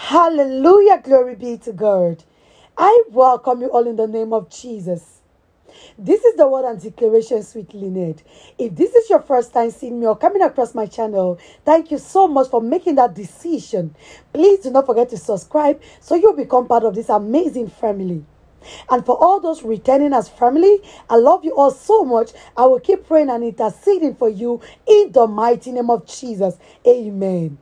Hallelujah. Glory be to God. I welcome you all in the name of Jesus. This is the word and declaration, sweet Linette. If this is your first time seeing me or coming across my channel, thank you so much for making that decision. Please do not forget to subscribe so you'll become part of this amazing family. And for all those returning as family, I love you all so much. I will keep praying and interceding for you in the mighty name of Jesus. Amen.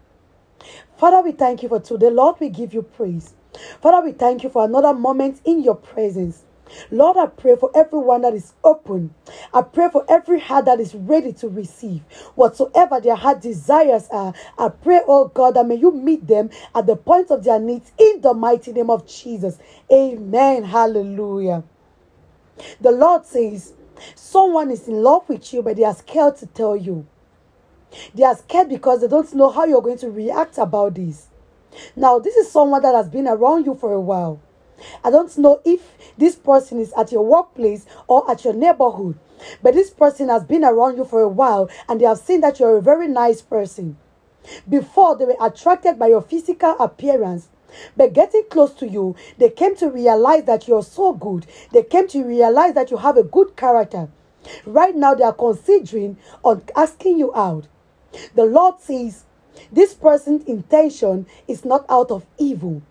Father, we thank you for today. Lord, we give you praise. Father, we thank you for another moment in your presence. Lord, I pray for everyone that is open. I pray for every heart that is ready to receive whatsoever their heart desires are. I pray, oh God, that may you meet them at the point of their needs in the mighty name of Jesus. Amen. Hallelujah. The Lord says, someone is in love with you, but they are scared to tell you. They are scared because they don't know how you're going to react about this. Now, this is someone that has been around you for a while. I don't know if this person is at your workplace or at your neighborhood, but this person has been around you for a while and they have seen that you're a very nice person. Before, they were attracted by your physical appearance. But getting close to you, they came to realize that you're so good. They came to realize that you have a good character. Right now, they are considering on asking you out. The Lord says, this person's intention is not out of evil.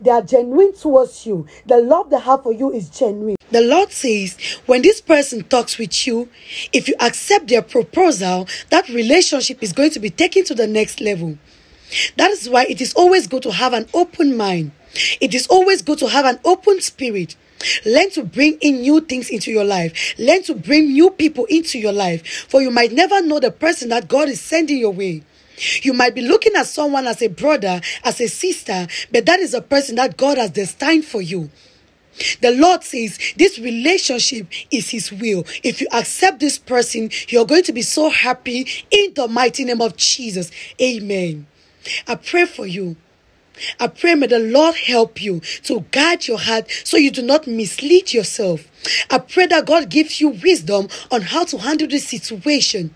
They are genuine towards you. The love they have for you is genuine. The Lord says, when this person talks with you, if you accept their proposal, that relationship is going to be taken to the next level. That is why it is always good to have an open mind. It is always good to have an open spirit. Learn to bring in new things into your life. Learn to bring new people into your life. For you might never know the person that God is sending your way. You might be looking at someone as a brother, as a sister, but that is a person that God has destined for you. The Lord says this relationship is His will. If you accept this person, you're going to be so happy in the mighty name of Jesus. Amen. I pray for you. I pray may the Lord help you to guard your heart so you do not mislead yourself. I pray that God gives you wisdom on how to handle this situation.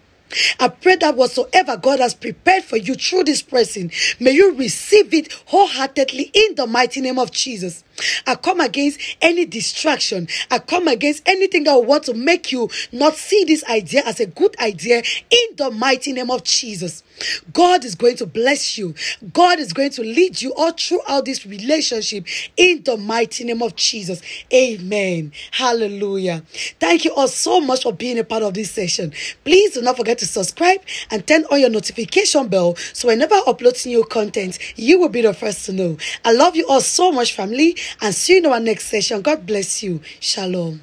I pray that whatsoever God has prepared for you through this person, may you receive it wholeheartedly in the mighty name of Jesus. I come against any distraction. I come against anything that will want to make you not see this idea as a good idea in the mighty name of Jesus. God is going to bless you. God is going to lead you all throughout this relationship in the mighty name of Jesus. Amen. Hallelujah. Thank you all so much for being a part of this session. Please do not forget to subscribe and turn on your notification bell so whenever I upload new content, you will be the first to know. I love you all so much, family, and see you in our next session. God bless you. Shalom.